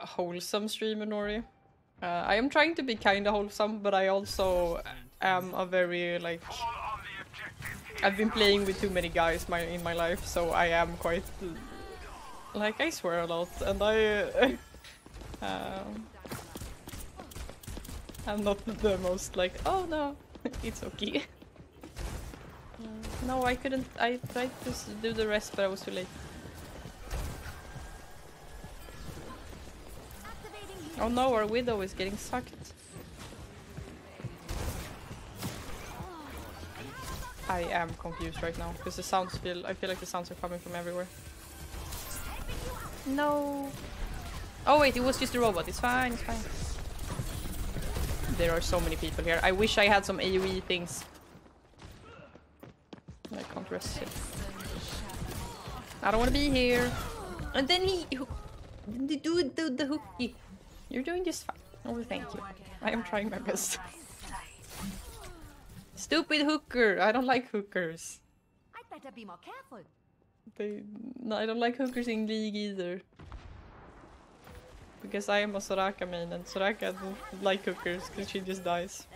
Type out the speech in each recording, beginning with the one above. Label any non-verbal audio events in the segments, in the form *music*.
wholesome streamer, Nori. Uh, I am trying to be kind of wholesome, but I also am a very like. I've been playing with too many guys my in my life, so I am quite like I swear a lot, and I. *laughs* um, I'm not the most like. Oh no, *laughs* it's okay. *laughs* Uh, no, I couldn't. I tried to do the rest, but I was too late. Oh no, our widow is getting sucked. I am confused right now because the sounds feel. I feel like the sounds are coming from everywhere. No. Oh wait, it was just a robot. It's fine. It's fine. There are so many people here. I wish I had some AoE things. I can't rest it. I don't want to be here. And then he, the dude, the, the hooky. You're doing just fine. Oh, thank you. I am trying my best. Stupid hooker. I don't like hookers. I'd better be more careful. They, no, I don't like hookers in League either. Because I am a Soraka main and Soraka doesn't like hookers because she just dies.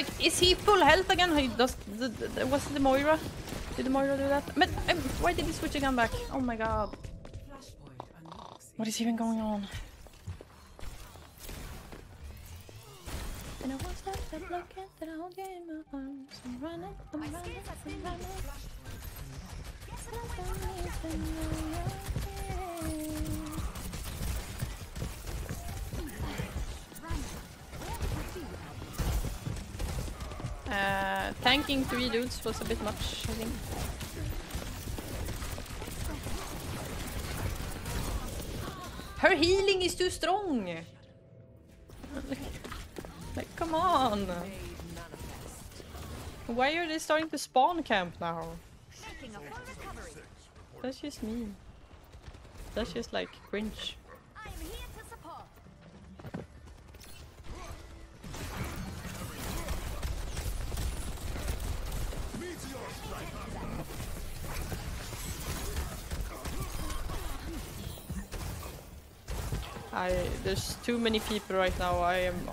Like, is he full health again? He does. The, the, was it the Moira? Did the Moira do that? But um, why did he switch again back? Oh my god. What is even going on? And I won't stop to look at the whole game of arms. I'm running, I'm running, I'm running. Uh, tanking three dudes was a bit much, I think. Her healing is too strong! like, come on! Why are they starting to spawn camp now? That's just mean. That's just like cringe. I there's too many people right now. I am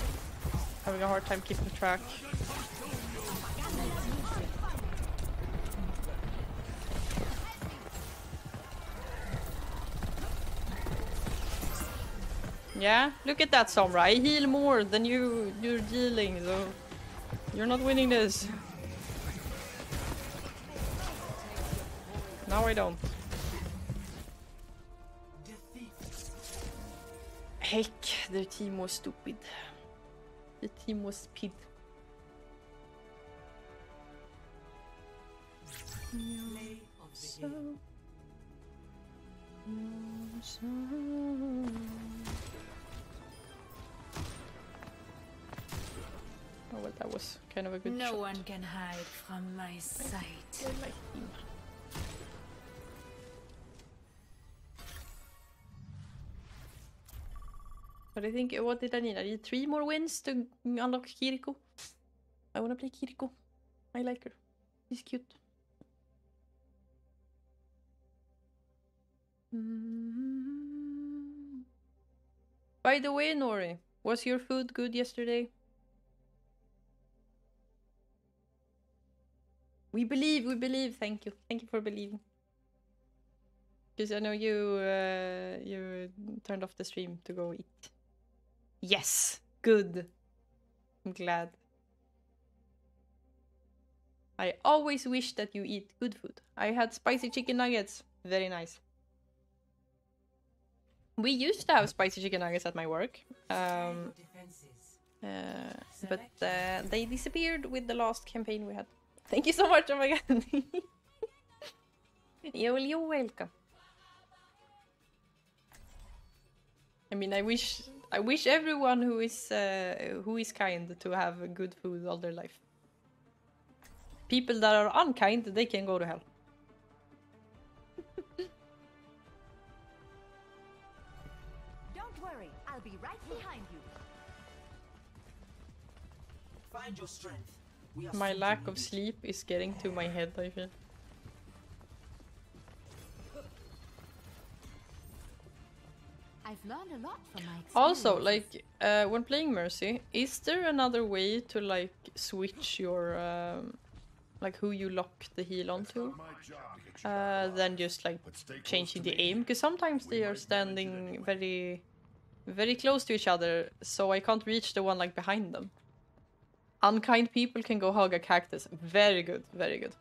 having a hard time keeping track. Yeah, look at that, Sombra. I heal more than you you're dealing, so you're not winning this. *laughs* Now I don't. Heck, their team was stupid. The team was speed. So, so. Oh well, that was kind of a good No shot. one can hide from my sight. But I think, what did I need? I need three more wins to unlock Kiriko. I wanna play Kiriko. I like her. She's cute. Mm. By the way, Nori, was your food good yesterday? We believe, we believe. Thank you. Thank you for believing. Because I know you uh, you turned off the stream to go eat. Yes, good. I'm glad. I always wish that you eat good food. I had spicy chicken nuggets. Very nice. We used to have spicy chicken nuggets at my work. Um, uh, but uh, they disappeared with the last campaign we had. Thank you so much. Oh my god. *laughs* you're, you're welcome. I mean, I wish I wish everyone who is uh, who is kind to have good food all their life. People that are unkind, they can go to hell. *laughs* Don't worry, I'll be right behind you. Find your strength. My lack of sleep is getting to my head, I feel. I've learned a lot from my experience. Also, like, uh, when playing Mercy, is there another way to, like, switch your, um, like, who you lock the heal onto? Uh, than just, like, changing the aim? Because sometimes they are standing very, very close to each other, so I can't reach the one, like, behind them. Unkind people can go hug a cactus. Very good, very good.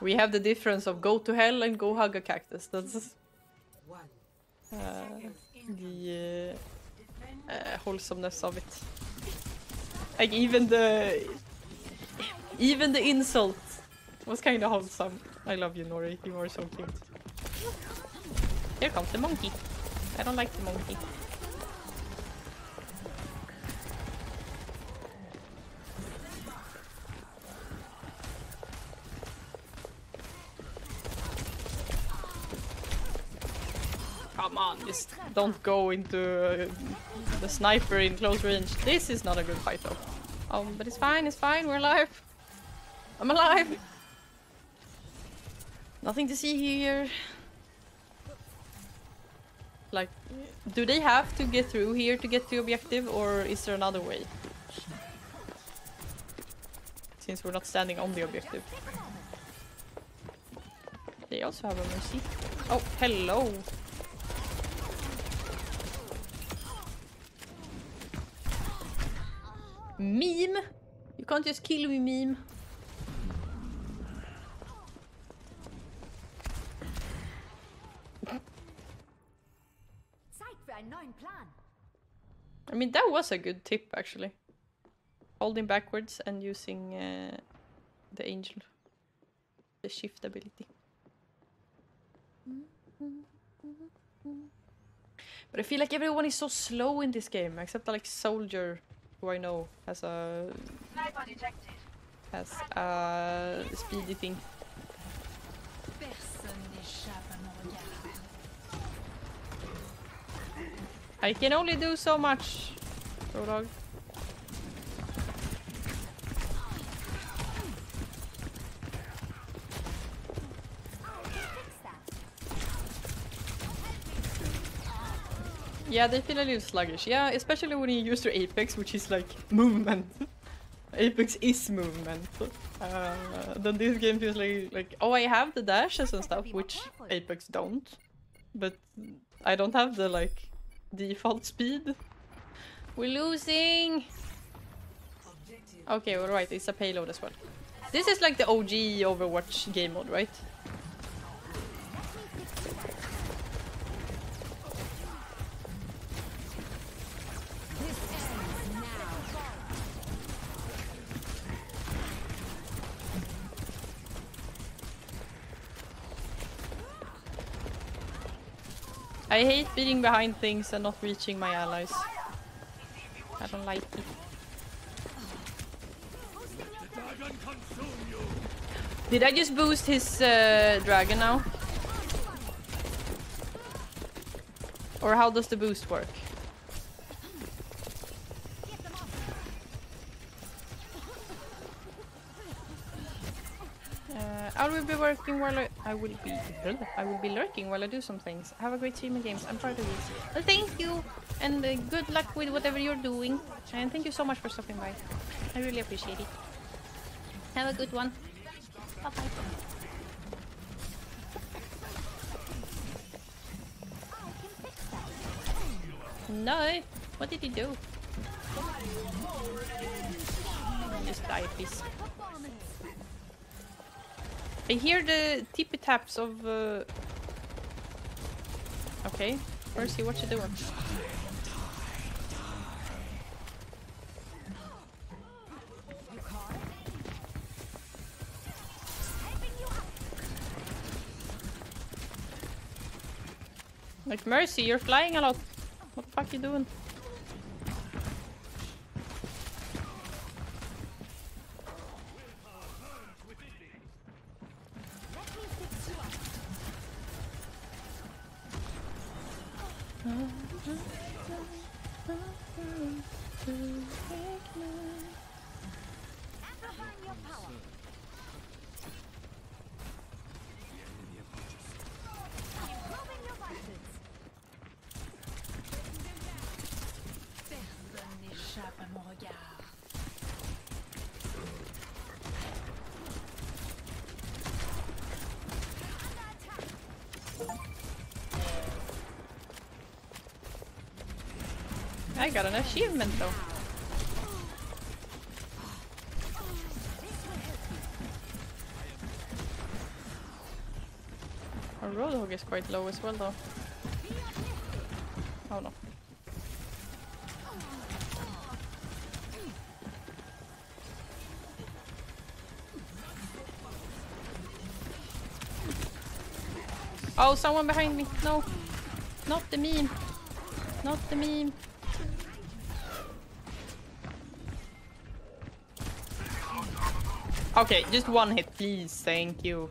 We have the difference of go to hell and go hug a cactus. That's One. Uh, the uh, uh, wholesomeness of it. Like even the even the insult was kind of wholesome. I love you, Nori. You are so cute. Here comes the monkey. I don't like the monkey. Come on, just don't go into uh, the sniper in close range. This is not a good fight though. Oh, but it's fine, it's fine, we're alive. I'm alive! Nothing to see here. Like, do they have to get through here to get to objective, or is there another way? Since we're not standing on the objective. They also have a mercy. Oh, hello! Meme! You can't just kill me, meme. Zeit für einen neuen Plan. I mean, that was a good tip, actually. Holding backwards and using uh, the angel. The shift ability. But I feel like everyone is so slow in this game, except like Soldier, who I know has a has a speedy thing. I can only do so much, Roadhog. Yeah, they feel a little sluggish. Yeah, especially when you use your Apex, which is like *laughs* movement. Apex is movement. Uh, then this game feels like, like, oh, I have the dashes and stuff, which Apex don't. But I don't have the, like, default speed. We're losing! Okay, all right, it's a payload as well. This is like the OG Overwatch game mode, right? I hate being behind things and not reaching my allies. I don't like it. Did I just boost his uh, dragon now? Or how does the boost work? I will be working while I, I will be I will be lurking while I do some things. Have a great stream of games. I'm proud of you. Thank you, and uh, good luck with whatever you're doing. And thank you so much for stopping by. I really appreciate it. Have a good one. Bye bye. No, what did he do? Just die, please. I hear the tippy taps of. Uh... Okay, Percy, what you doing? Like Mercy, you're flying a lot. What the fuck you doing? I got an achievement though. Our Roadhog is quite low as well though. Oh no. Oh, someone behind me. No. Not the meme. Not the meme. Okay, just one hit, please. Thank you.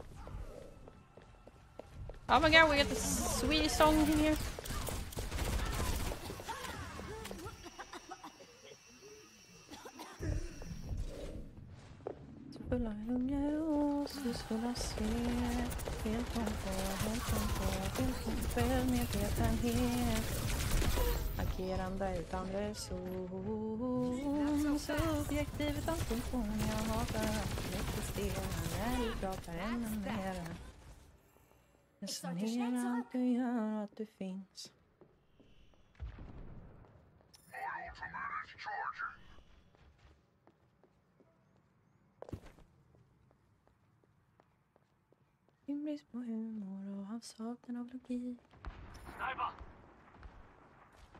Oh my god, we got the sweet song in here. Agerande utan reson Subjektiv utan funktion Jag hatar att existera när du pratar ännu mera Resonera att du gör att du finns. Din brist på humor och avsaknad av logik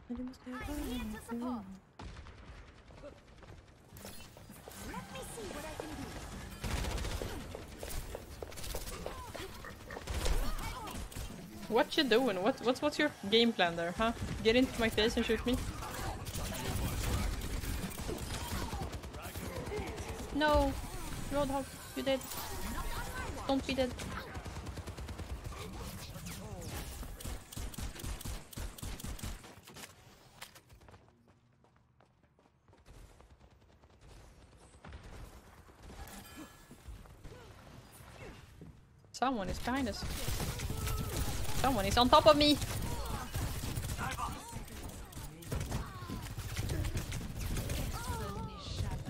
Men du måste vara here what you doing? What what's what's your game plan there, huh? Get into my face and shoot me? No! Roadhog, you dead. Don't be dead. Someone is behind us. Someone is on top of me.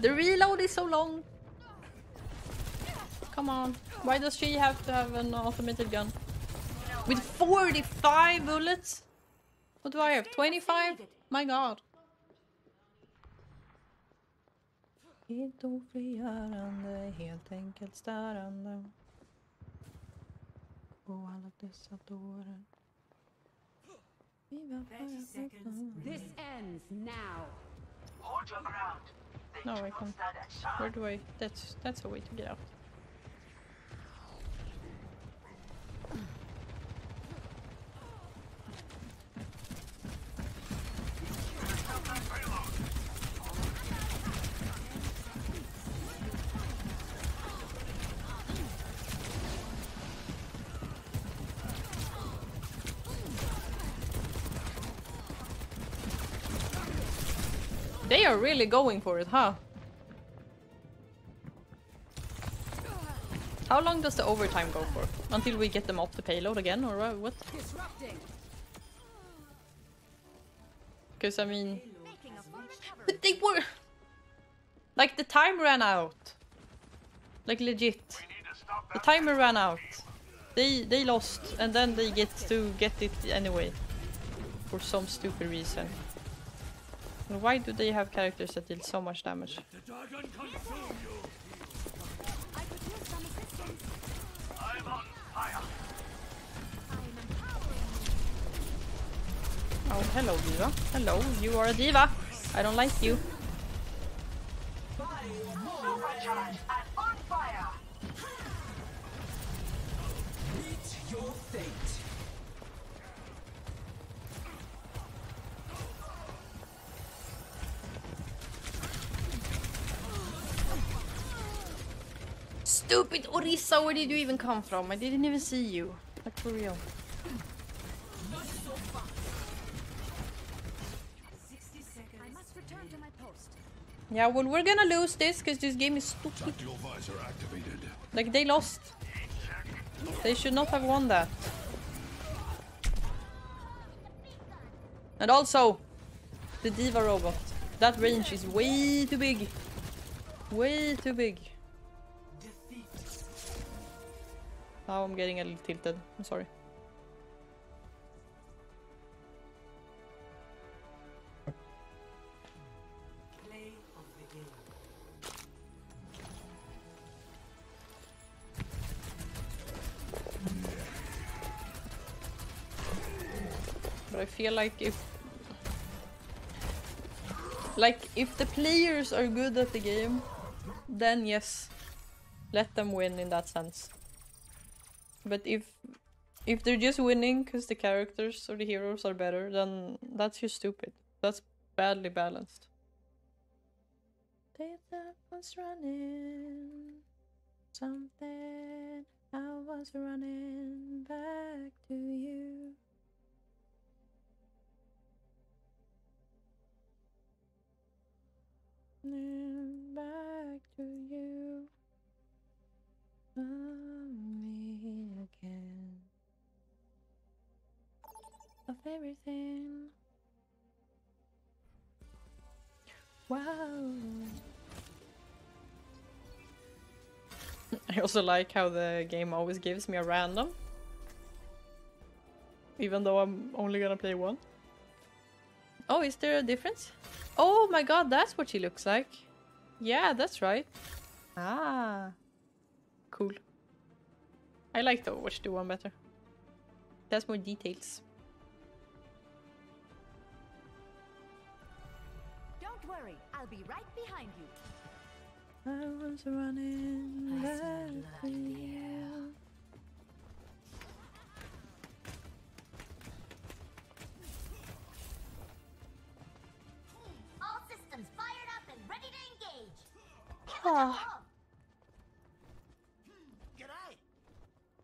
The reload is so long. Come on. Why does she have to have an automated gun? With 45 bullets? What do I have? 25? My god. Helt helt enkelt störande. På alla dessa dårar. Vi var 30 bara seconds. This ends now. Hold your ground. They No, I can't. stand a chance. Where do I? That's that's a way to get out. Really going for it, huh? How long does the overtime go for? Until we get them off the payload again, or wha- what? Because I mean, but they were like the time ran out. Like legit, the timer ran out. They they lost, and then they get to get it anyway, for some stupid reason. And why do they have characters that deal so much damage? Oh, hello, D.Va. Hello, you are a diva. I don't like you. Stupid Orisa, where did you even come from? I didn't even see you. Like for real. 60 seconds. I must return to my post. Yeah, well, we're gonna lose this because this game is stupid. Tactical visor activated. Like, they lost. They should not have won that. And also, the D.Va robot. That range is way too big. Way too big. Now I'm getting a little tilted. I'm sorry. But I feel like if like if the players are good at the game, then yes, let them win in that sense. But if if they're just winning because the characters or the heroes are better, then that's just stupid. That's badly balanced. Data was running something. I was running back to you. Back to you. Me everything. Wow. *laughs* I also like how the game always gives me a random. Even though I'm only gonna play one. Oh, is there a difference? Oh my god, that's what she looks like. Yeah, that's right. Ah. Cool. I like the Overwatch 2 one better. It has more details. I'll be right behind you. I was running I smell back blood in the air. you. All systems fired up and ready to engage. Ah, G'day!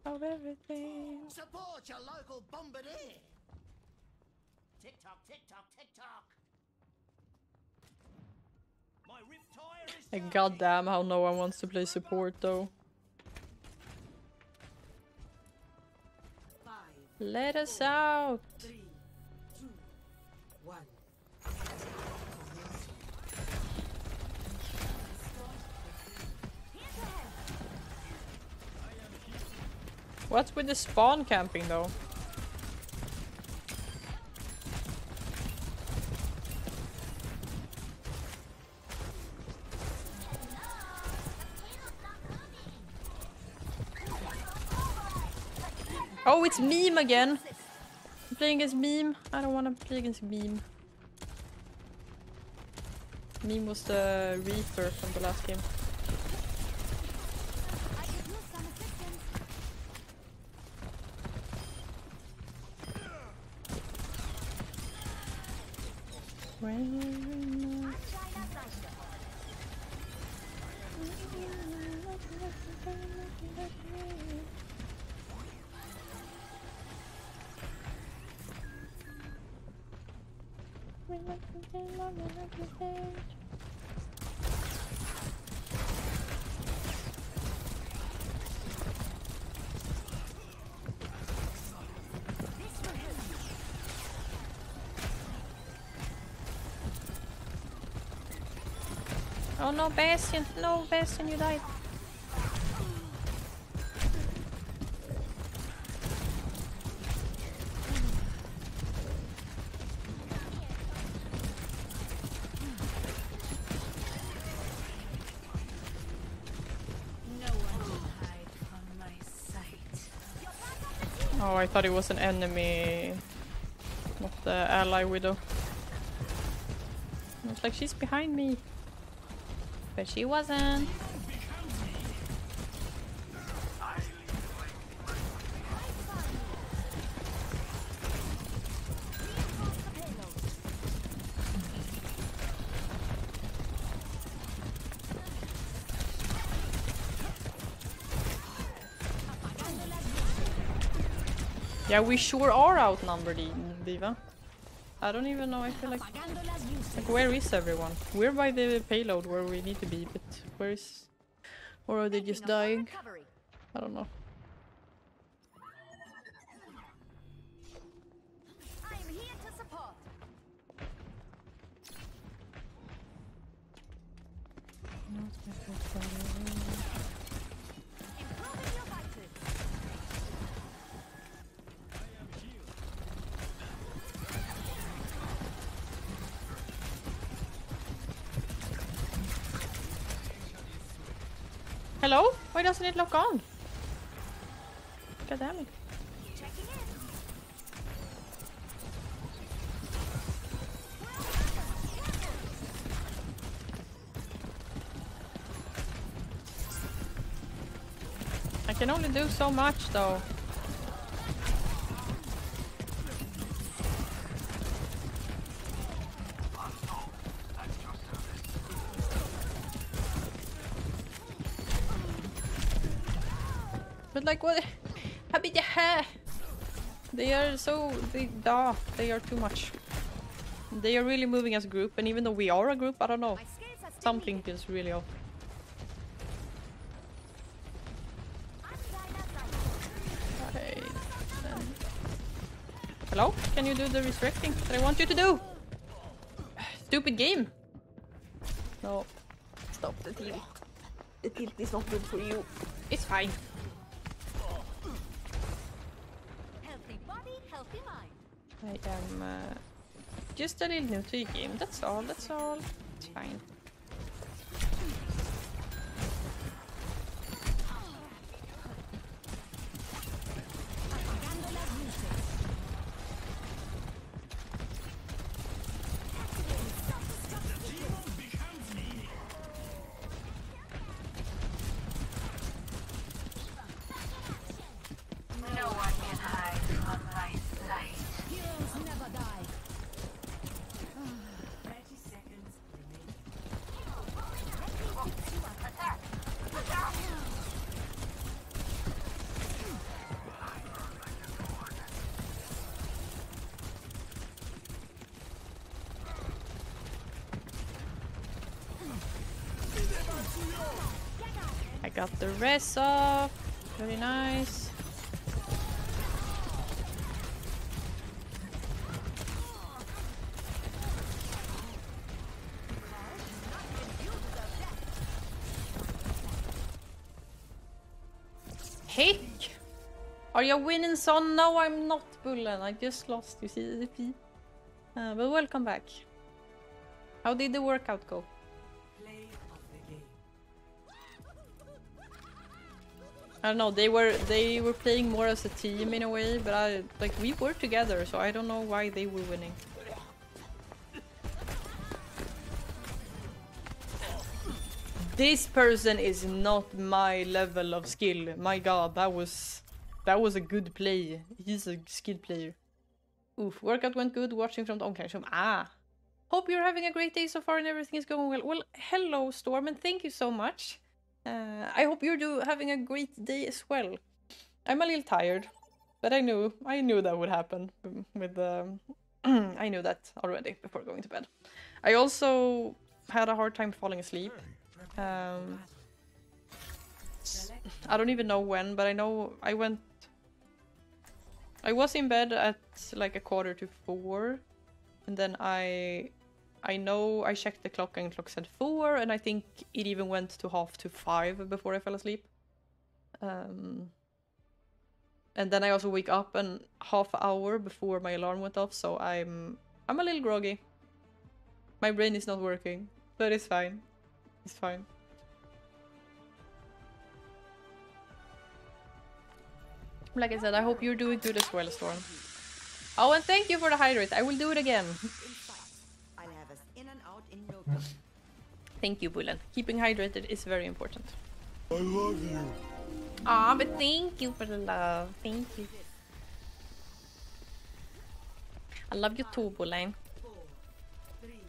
of everything. Support your local bombardier! Tick tock, tick tock, tick tock! Charging. goddamn how no one wants to play support though. Five, Let us out! two, one. What's with the spawn camping though? Oh, it's meme again. I'm playing against meme. I don't want to play against meme. Meme was the Reaper from the last game. Oh no, Bastion! No, Bastion, you died. Oh, I thought it was an enemy, not the ally widow. It's like she's behind me, but she wasn't. Yeah, we sure are outnumbered, D.Va. I don't even know. I feel like like where is everyone? We're by the payload where we need to be, but where is? Or are they just dying? I don't know. Why doesn't it lock on? God damn it. I can only do so much though. But like what? Habit They are so they da they are too much. They are really moving as a group, and even though we are a group, I don't know. My skills are still Something feels really off. Outside, outside. Right. Hello? Can you do the resurrecting that I want you to do? Stupid game! No. Stop the tilt. The tilt is not good for you. It's fine. Am uh, just a little new to the game. That's all, that's all. It's fine. Apagando las luces. No one can hide from my sight. Heroes never die. 30 seconds remaining. I got the rest off. Very nice. Hey! Are you winning son? No, I'm not Bullen. I just lost, you see the P. Uh, but welcome back. How did the workout go? I don't know. They were they were playing more as a team in a way, but I like we were together, so I don't know why they were winning. This person is not my level of skill. My god, that was that was a good play. He's a skilled player. Oof, workout went good. Watching from the omklädningsrum. Ah. Hope you're having a great day so far and everything is going well. Well, hello Storm and thank you so much. Uh, I hope you're do having a great day as well. I'm a little tired, but I knew I knew that would happen with um, *clears throat* I knew that already before going to bed. I also had a hard time falling asleep. Um, I don't even know when, but I know I went. I was in bed at like a quarter to four, and then I I know I checked the clock and the clock said four, and I think it even went to half to five before I fell asleep. Um, and then I also wake up and half hour before my alarm went off, so I'm I'm a little groggy. My brain is not working, but it's fine. It's fine. Like I said, I hope you're doing good as well, Storm. Oh, and thank you for the hydrate. I will do it again. I'll have us in and out in no time. Thank you, Bullen. Keeping hydrated is very important. I love you. Ah, but thank you for the love. Thank you. I love you too, Bullen. Four, three,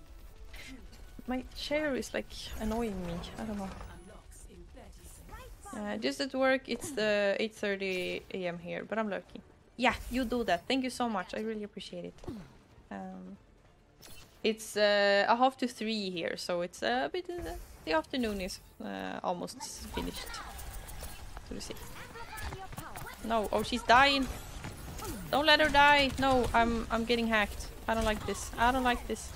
My chair is like annoying me. I don't know. unlocks in 30 seconds. Uh, just at work, it's the 8:30 a.m. here, but I'm lucky. Yeah, you do that. Thank you so much. I really appreciate it. Um, It's uh, a half to three here, so it's a bit. Uh, the afternoon is uh, almost finished. So we see. No, oh, she's dying. Don't let her die. No, I'm I'm getting hacked. I don't like this. I don't like this.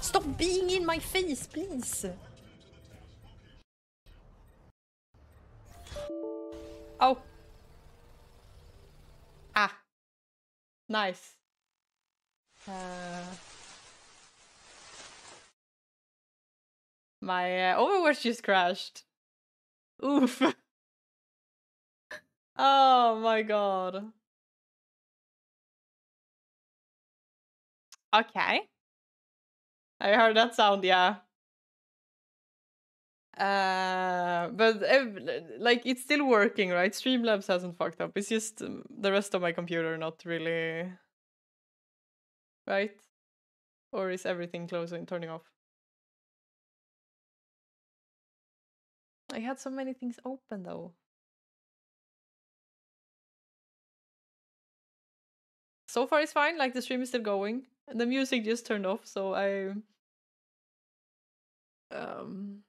Stop being in my face, please. Oh. Ah. Nice. Uh, my uh, Overwatch just crashed. Oof. *laughs* oh my god. Okay. I heard that sound, yeah. Uh, but ev- like it's still working, right? Streamlabs hasn't fucked up. It's just um, the rest of my computer not really right? Or is everything closing, turning off? I had so many things open though. So far it's fine, like the stream is still going. And the music just turned off, so I um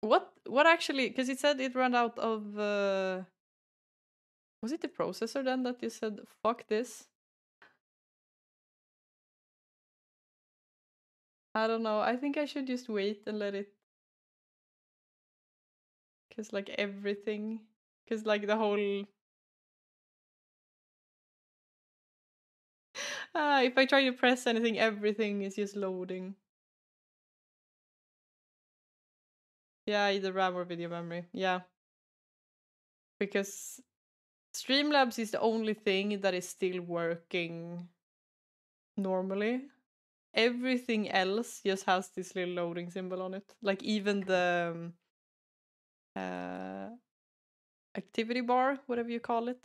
what what actually because it said it ran out of uh was it the processor then that you said fuck this? I don't know. I think I should just wait and let it. Because, like, everything. Because, like, the whole. *laughs* Ah, if I try to press anything, everything is just loading. Yeah, either RAM or video memory. Yeah. Because Streamlabs is the only thing that is still working normally everything else just has this little loading symbol on it. Like even the um, uh, activity bar, whatever you call it.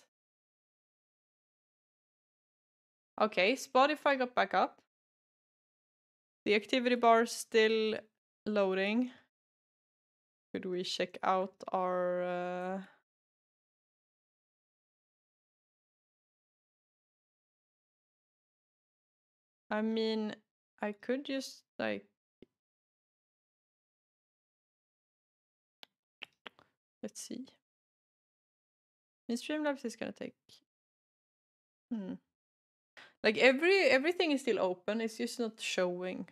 Okay, Spotify got back up. The activity bar still loading. Could we check out our uh, I mean, I could just like let's see. In Streamlabs is gonna take hmm. Like every everything is still open, it's just not showing.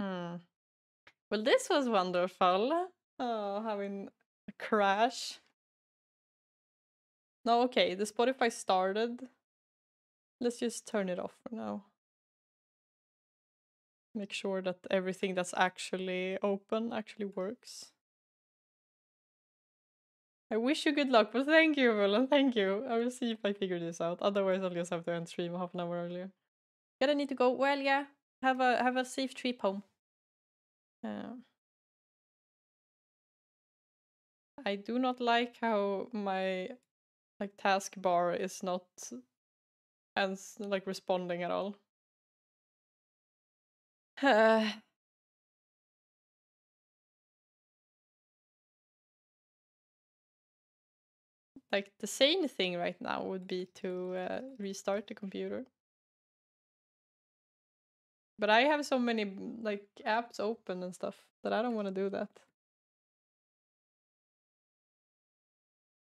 Hmm. Well this was wonderful. Oh having a crash. No, okay, the Spotify started. Let's just turn it off for now. Make sure that everything that's actually open actually works. I wish you good luck, but thank you, Mulan, thank you. I will see if I figure this out. Otherwise, I'll just have to end stream half an hour earlier. Gotta need to go. Well, yeah. Have a have a safe trip home. Uh, I do not like how my like taskbar is not as like responding at all. *sighs* like the sane thing right now would be to uh, restart the computer. But I have so many like apps open and stuff that I don't want to do that.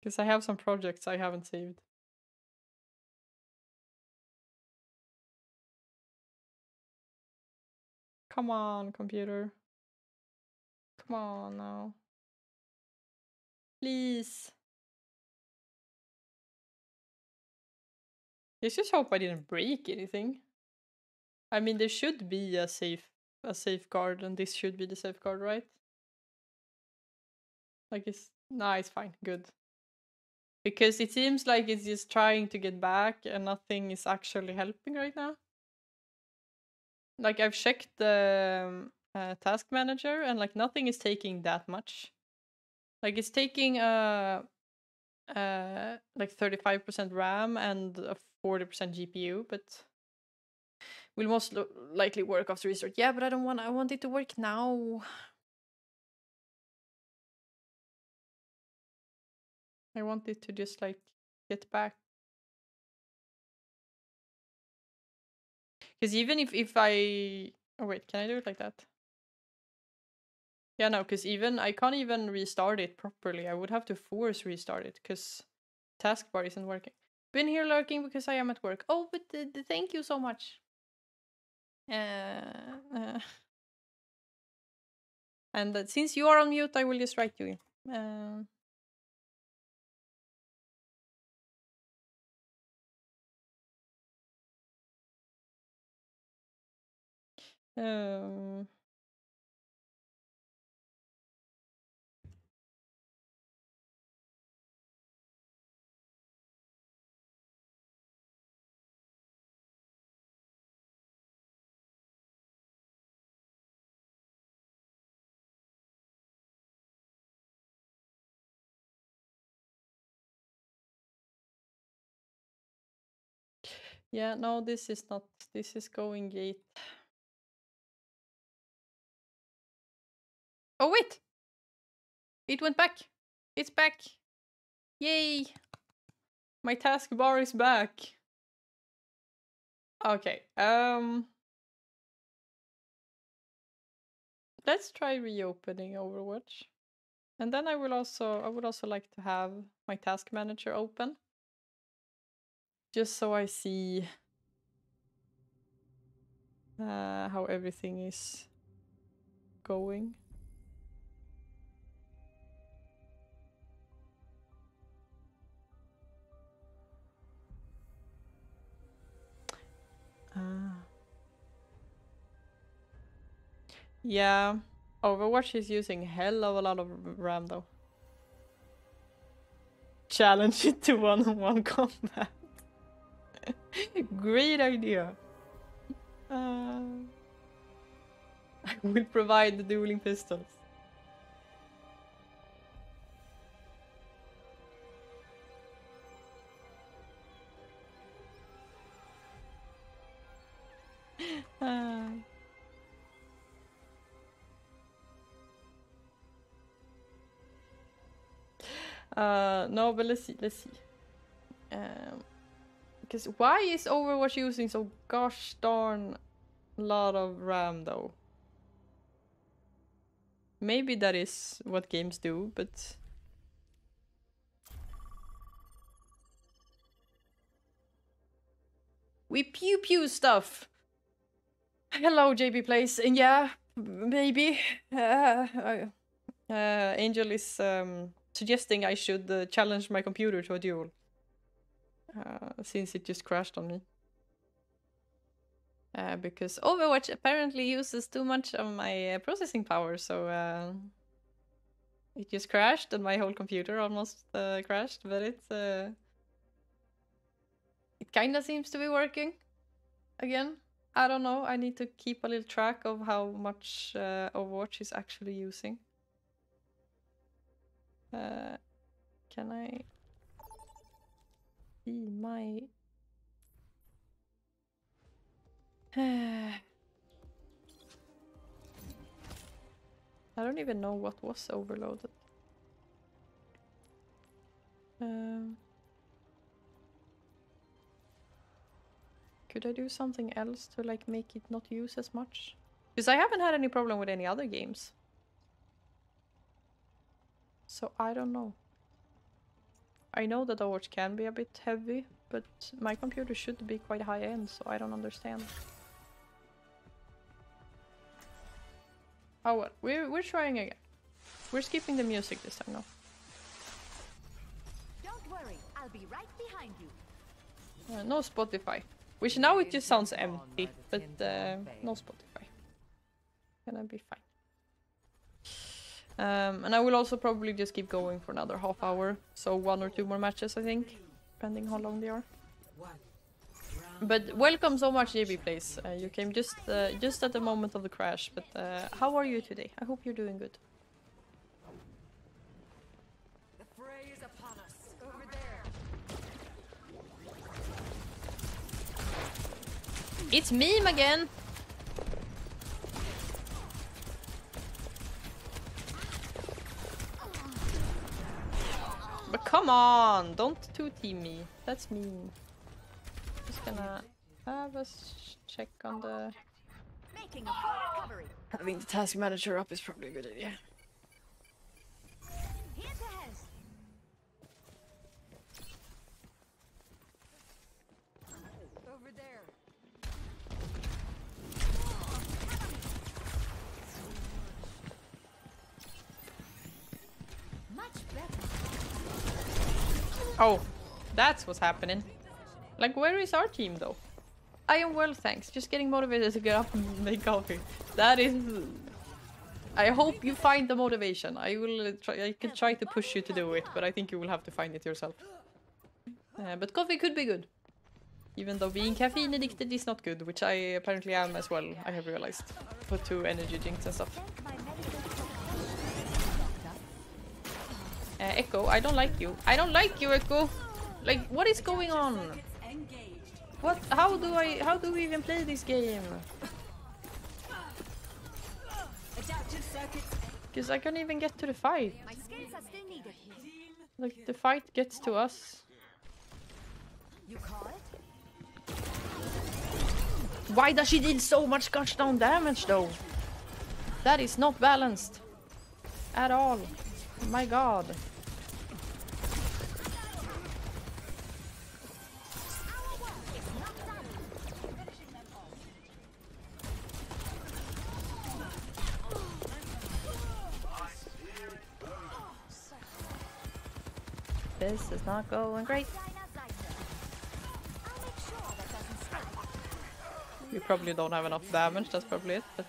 Because I have some projects I haven't saved. Come on, computer. Come on now. Please. Let's just hope I didn't break anything. I mean, there should be a safe a safeguard, and this should be the safeguard, right? Like it's nah, it's fine, good because it seems like it's just trying to get back and nothing is actually helping right now. Like I've checked the um, uh, task manager and like nothing is taking that much. Like it's taking uh, uh, like 35% RAM and a 40% GPU, but will most likely work after restart. Yeah, but I don't want I want it to work now. I want it to just like get back. Because even if if I oh wait, can I do it like that? Yeah, no, because even I can't even restart it properly. I would have to force restart it because taskbar isn't working. Been here lurking because I am at work. Oh, but thank you so much. Uh, uh, *laughs* and uh, since you are on mute, I will just write you. Um, um, yeah, no, this is not. This is going gate. Oh wait, it went back. It's back. Yay! My taskbar is back. Okay. Um. Let's try reopening Overwatch. And then I will also I would also like to have my task manager open. Just so I see uh, how everything is going. Ah. Yeah, Overwatch is using hell of a lot of RAM though. Challenge it to one-on-one combat. *laughs* Great idea. Uh, *laughs* I will provide the dueling pistols. Uh, no, but let's see. Let's see. Um, because why is Overwatch using so gosh darn lot of RAM though? Maybe that is what games do, but we pew pew stuff. *laughs* Hello, JB Place, and yeah, maybe. *laughs* Uh, uh, Angel is um, suggesting I should uh, challenge my computer to a duel. Uh, since it just crashed on me. Uh, because Overwatch apparently uses too much of my uh, processing power, so uh, it just crashed and my whole computer almost uh, crashed, but it's it kinda seems to be working again. I don't know, I need to keep a little track of how much Overwatch is actually using. Uh, can I see my *sighs* I don't even know what was overloaded. Um, could I do something else to like make it not use as much? Because I haven't had any problem with any other games. So I don't know. I know that Overwatch can be a bit heavy, but my computer should be quite high end, so I don't understand. Oh well, we're we're trying again. We're skipping the music this time now. Don't worry, I'll be right behind you. Uh, no Spotify. Which now it just sounds empty, but uh, no Spotify. Gonna be fine. Um, and I will also probably just keep going for another half hour, so one or two more matches I think, depending how long they are. But welcome so much, JB Place. Uh, you came just uh, just at the moment of the crash. But uh, how are you today? I hope you're doing good. The fray is upon us. Over there. It's meme again. But come Come on! Don't two-team me. That's mean. Just gonna have a check on the... Making a full recovery. Having the task manager up is probably a good idea. Oh, that's what's happening. Like, where is our team though? I am well, thanks. Just getting motivated to get up and make coffee. That is. I hope you find the motivation. I will uh, try. I can try to push you to do it, but I think you will have to find it yourself. Uh, but coffee could be good, even though being caffeine addicted is not good, which I apparently am as well. I have realized. Put two energy drinks and stuff. Uh, Echo, I don't like you. I don't like you, Echo. Like, what is going on? What? How do I? How do we even play this game? Because I can't even get to the fight. Like the fight gets to us. Why does she deal so much gosh down damage though? That is not balanced. At all. My god. This is not going great. We probably don't have enough damage, that's probably it. But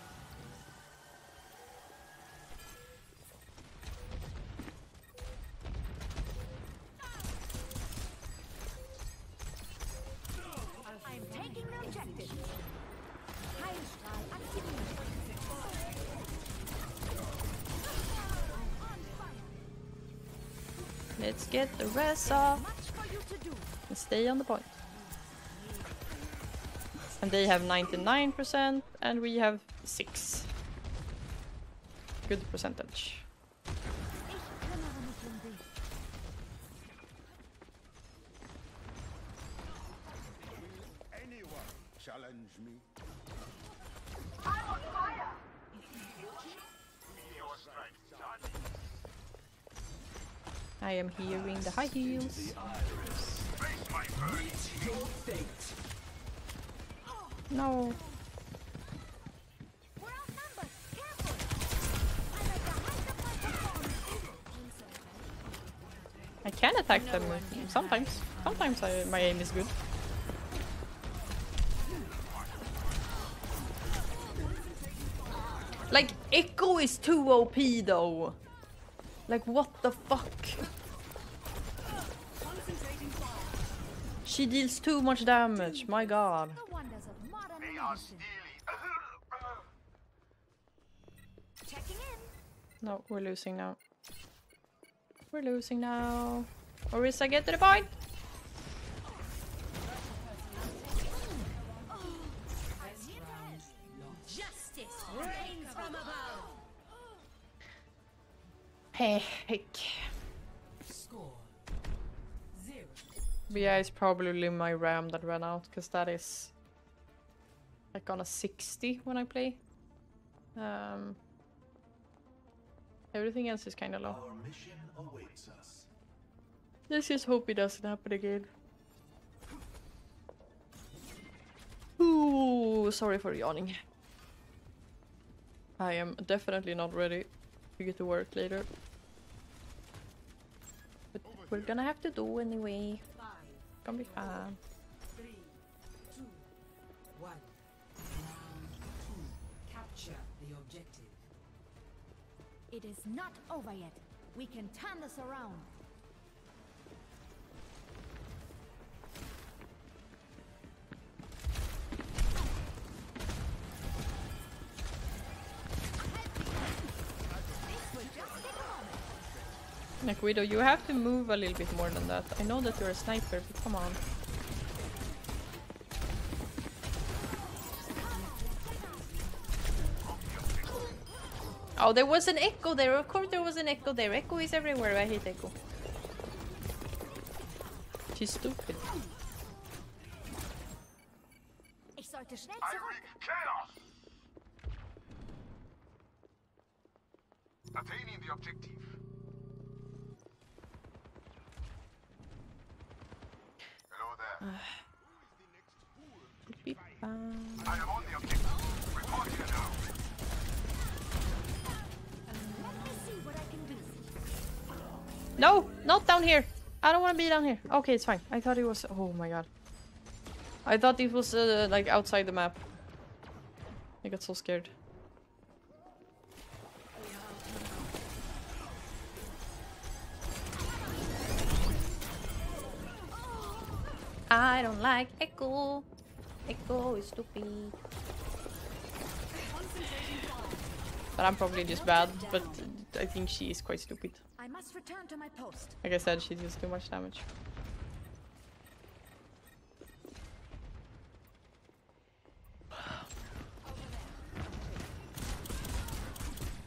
and uh, stay on the point. And they have 99% and we have 6. Good percentage. High heels. No. I can attack them sometimes. Sometimes I, my aim is good. Like, Echo is too OP though. Like, what the fuck? She deals too much damage, my god. The wonders of modern medicine. Checking in. No, we're losing now. We're losing now. Orisa, get to the point! Justice reigns from above. Heck. But yeah, it's probably my RAM that ran out, because that is like on a 60 when I play. Um, everything else is kind of low. Our mission awaits us. Let's just hope it doesn't happen again. Ooh, sorry for yawning. I am definitely not ready to get to work later. But we're gonna have to do anyway. Gonna be fine. three, two, one. Capture the objective. It is not over yet. We can turn this around. Like you have to move a little bit more than that. I know that you're a sniper, but come on. Oh, there was an echo there. Of course there was an echo there. Echo is everywhere. I hate echo. She's stupid. Sollte I wreak chaos! Attaining the objective. Hello there. No, not down here. I don't want to be down here. Okay, it's fine. I thought it was. Oh my god. I thought it was uh, like outside the map. I got so scared. I don't like Echo. Echo is stupid. But I'm probably just bad. But I think she is quite stupid. I must return to my post. Like I said, she deals too much damage.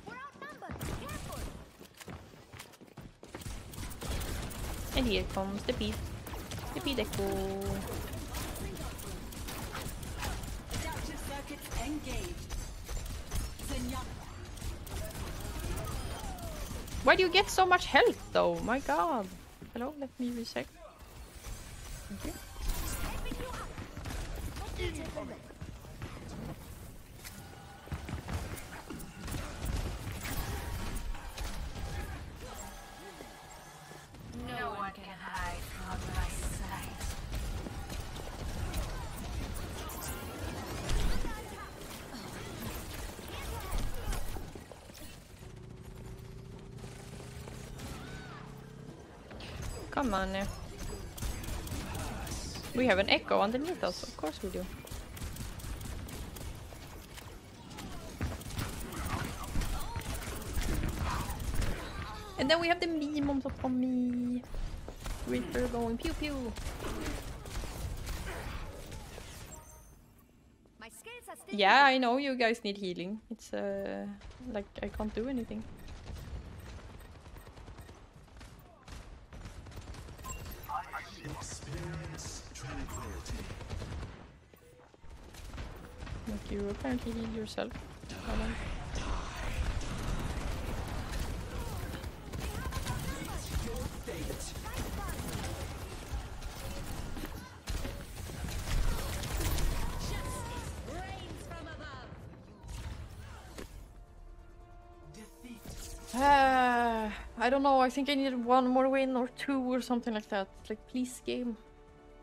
We're outnumbered. Careful. And here comes the beat. Why do you get so much health though? My god. Hello, let me reset. Thank you. On now. We have an echo underneath us, of course we do. And then we have the meme on top of me. Reaper going pew pew. My skills are still. Yeah, I know you guys need healing. It's uh like I can't do anything. You apparently heal yourself. On. Uh, I don't know. I think I need one more win or two or something like that. Like, please, game,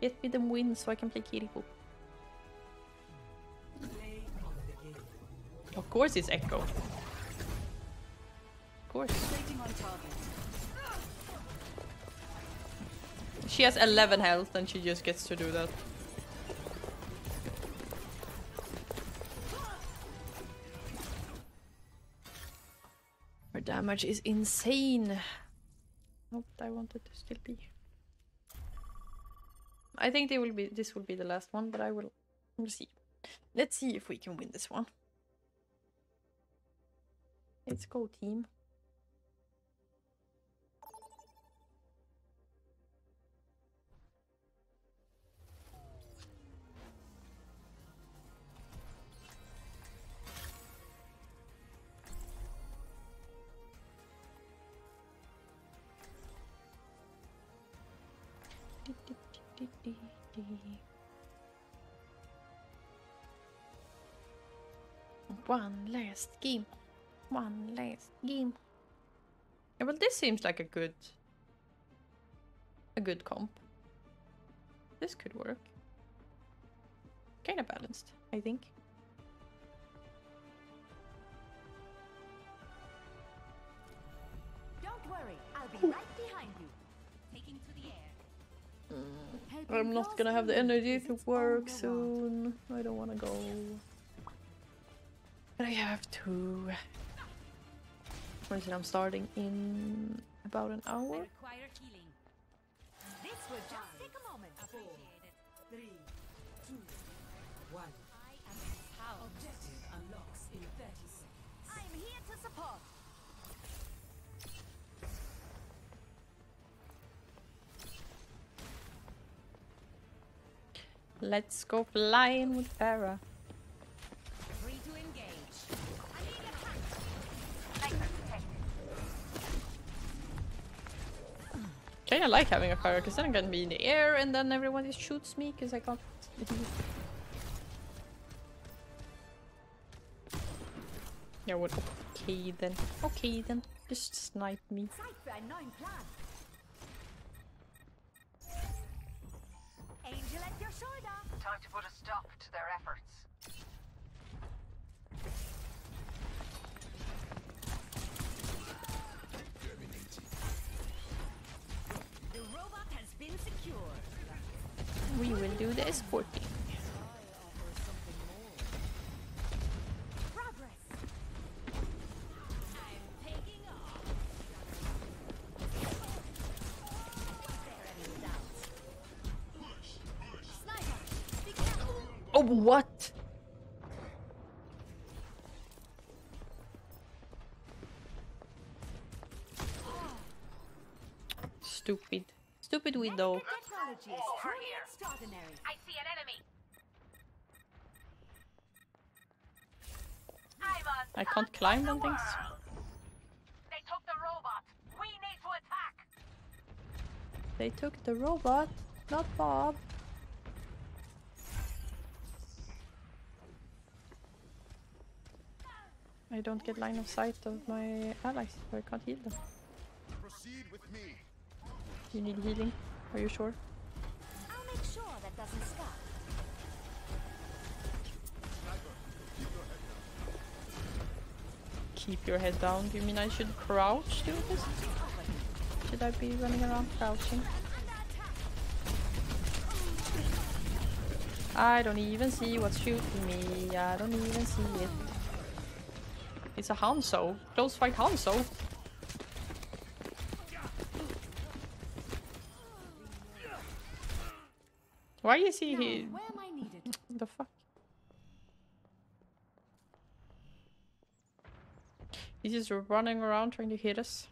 get me them wins so I can play Kiriko. Of course, it's Echo. Of course. Plating on target. She has 11 health and she just gets to do that. Her damage is insane. Not what I wanted to still be. I think they will be. This will be the last one, but I will. We'll see. Let's see if we can win this one. Let's go, team. One last game. One last game. Yeah, well, this seems like a good, a good comp. This could work. Kind of balanced, I think. Don't worry, I'll be right behind you. Taking to the air. Mm. Helping I'm not gonna have the energy to work soon. I don't wanna go. But I have to. When is? I'm starting in about an hour. This will just take a moment. Appreciate it. Three, two, one. I am empowered. Objective unlocks in 30 seconds. I'm here to support. Let's go flying with Pharah. Kinda like having a Pharah because then I can be in the air and then everyone just shoots me because I can't. Yeah, what? Okay then. Okay then. Just snipe me. Zeit für einen neuen Plan. Angel at your shoulder. Time to put a stop to their efforts. The robot has been secured. We will do the escorting. Oh, I'm taking off. Was there any doubts? Sniper, be careful. Oh, what? Stupid. Stupid widow. Technology is truly extraordinary. I see an enemy. I'm I can't climb on things. They took the robot. We need to attack. They took the robot, not Bob. I don't get line of sight of my allies, so I can't heal them. Proceed with me. You need healing? Are you sure? I'll make sure that doesn't stop. Keep your head down. Do you mean I should crouch do this? Should I be running around crouching? I don't even see what's shooting me. I don't even see it. It's a Hanzo. Close fight Hanzo. Why is he here? Where am I needed? The fuck? He's just running around trying to hit us.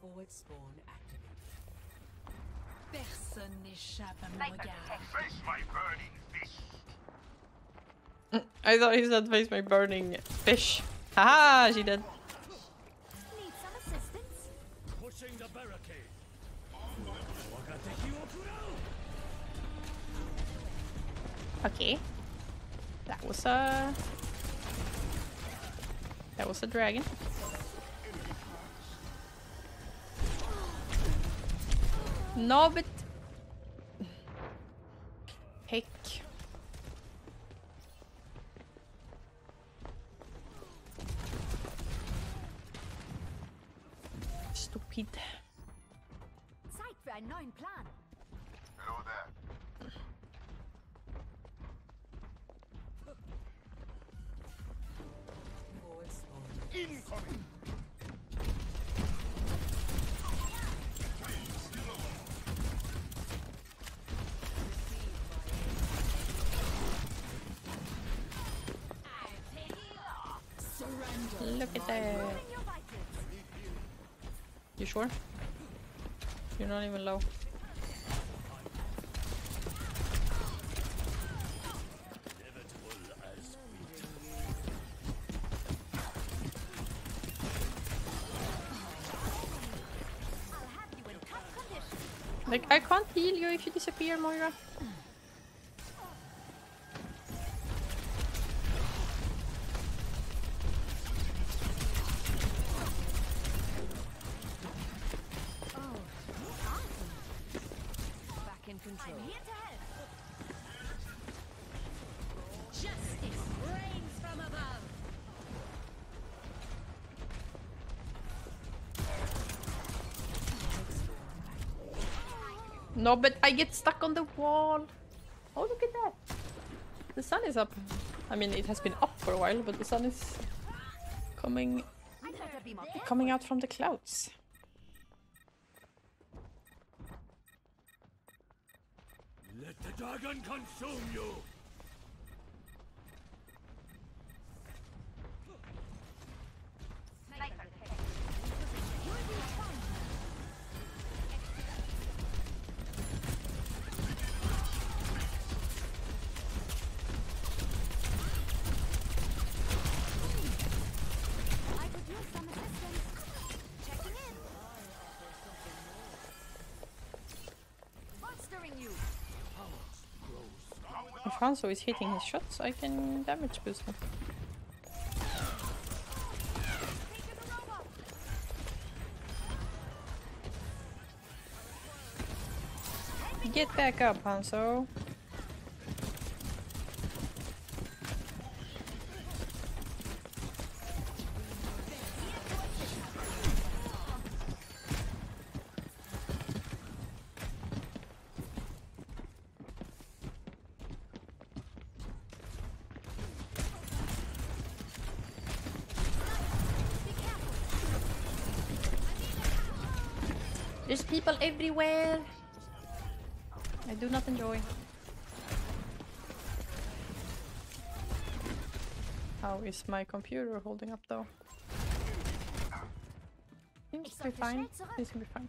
Forward spawn activated. Personne n'échappe à mon regard. Face my burning fist. I thought he said face my burning fish. Haha, she did. Okay. That was a... That was a dragon. No, but... Sure? You're not even low. Like, I can't heal you if you disappear, Moira. No, but I get stuck on the wall. Oh, look at that. The sun is up. I mean, it has been up for a while, but the sun is coming coming out from the clouds. Let the dragon consume you. Hanzo is hitting his shots, I can damage boost him. Get back up, Hanzo. There's everywhere. I do not enjoy. How is my computer holding up though? Seems to be fine. Seems to be fine.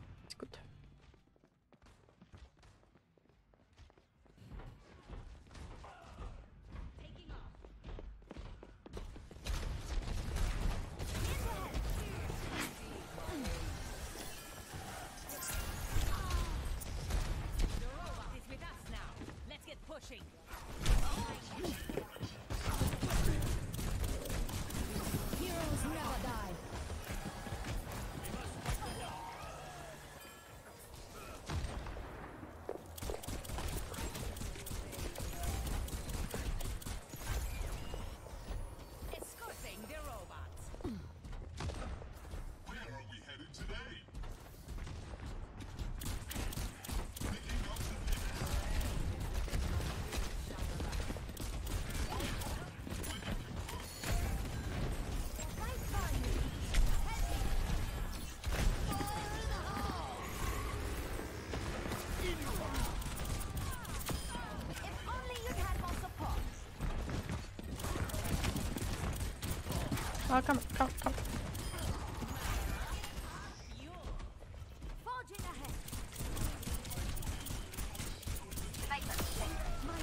Oh, come, come, come.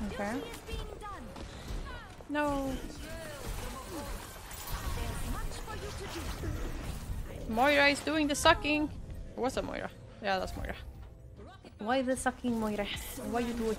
Okay. No. Moira is doing the sucking. Was that Moira? Yeah, that's Moira. Why the sucking, Moira? Why you do it?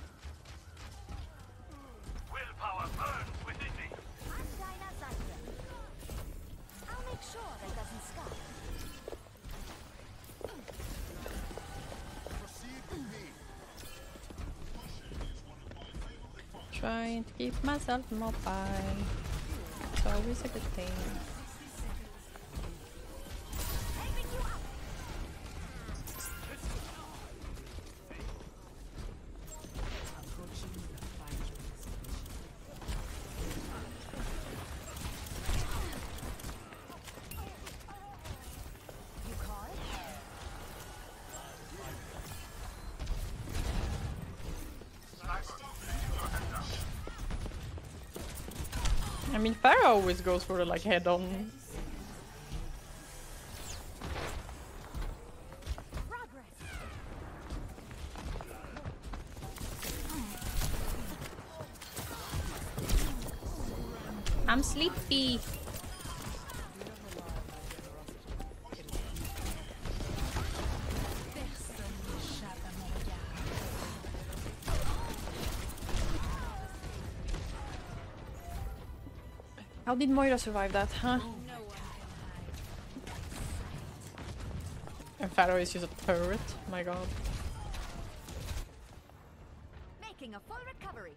Trying to keep myself mobile. It's always a good thing. Always goes for the like head on. Did Moira survive that, huh? And Pharah is just a turret. My god. Making a full recovery.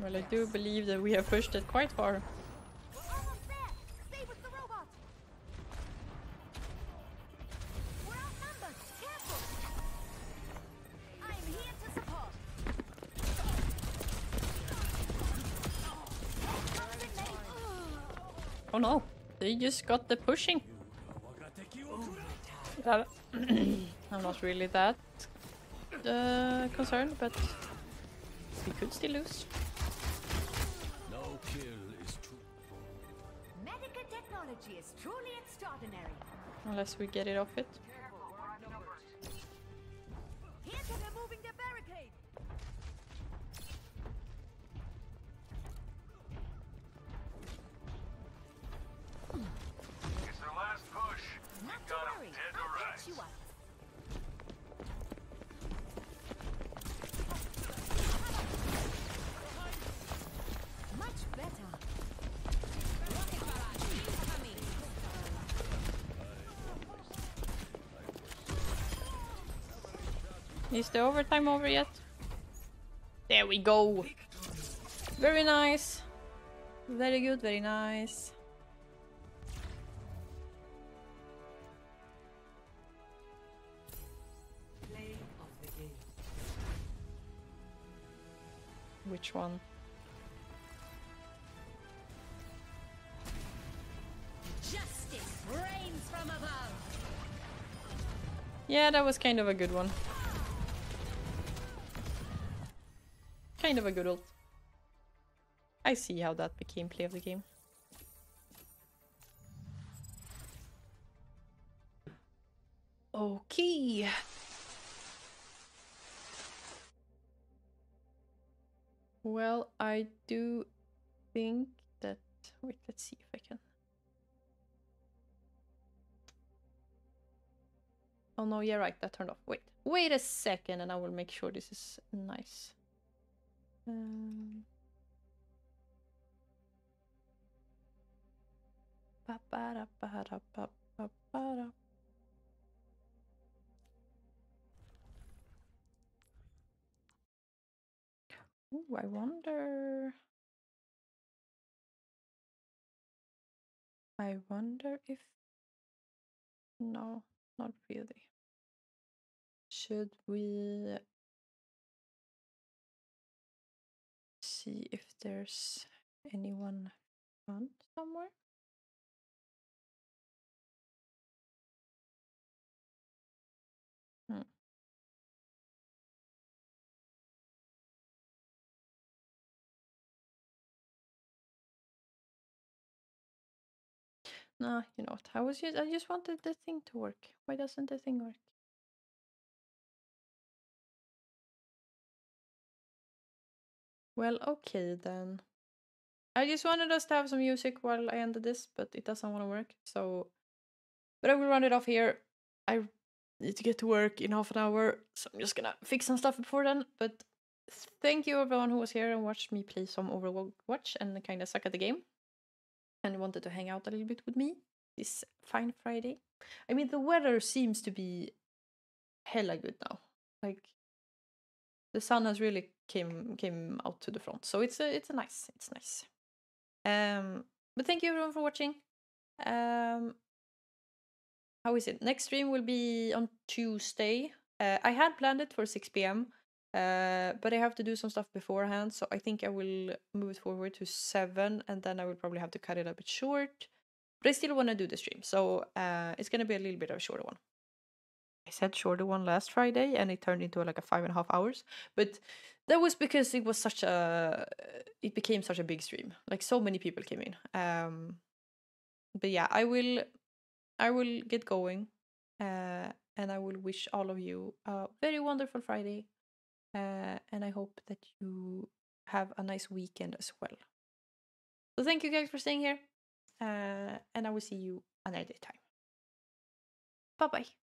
Well, I do believe that we have pushed it quite far. Just got the pushing. That- *clears throat* I'm not really that uh, concerned, but we could still lose. No kill is true. Medical technology is truly extraordinary. Unless we get it off it. Is the overtime over yet? There we go. Very nice. Very good, very nice. Play of the game. Which one? Justice reigns from above. Yeah, that was kind of a good one. Kind of a good ult. I see how that became play of the game. Okay. Well, I do think that. Wait, let's see if I can. Oh no, yeah, right, that turned off. Wait, wait a second, and I will make sure this is nice. Um, ba-ba-da-ba-da-ba-ba-ba-da. Ooh, I wonder. I wonder if. No, not really. Should we see if there's anyone fun somewhere? Hmm. No, you know what? I was just I just wanted the thing to work. Why doesn't the thing work? Well, okay then. I just wanted us to have some music while I ended this, but it doesn't want to work. So, but I will run it off here. I need to get to work in half an hour, so I'm just gonna fix some stuff before then. But thank you everyone who was here and watched me play some Overwatch and kind of suck at the game, and wanted to hang out a little bit with me this fine Friday. I mean, the weather seems to be hella good now. Like the sun has really came came out to the front, so it's a it's a nice it's nice. Um, but thank you everyone for watching. Um, how is it? Next stream will be on Tuesday. Uh, I had planned it for 6 p.m. Uh, but I have to do some stuff beforehand, so I think I will move it forward to 7 and then I will probably have to cut it a bit short. But I still want to do the stream, so uh, it's gonna be a little bit of a shorter one. I said shorter one last Friday and it turned into like a five and a half hours. But that was because it was such a it became such a big stream. Like so many people came in. Um but yeah, I will I will get going. Uh and I will wish all of you a very wonderful Friday. Uh and I hope that you have a nice weekend as well. So thank you guys for staying here. Uh and I will see you another time. Bye bye.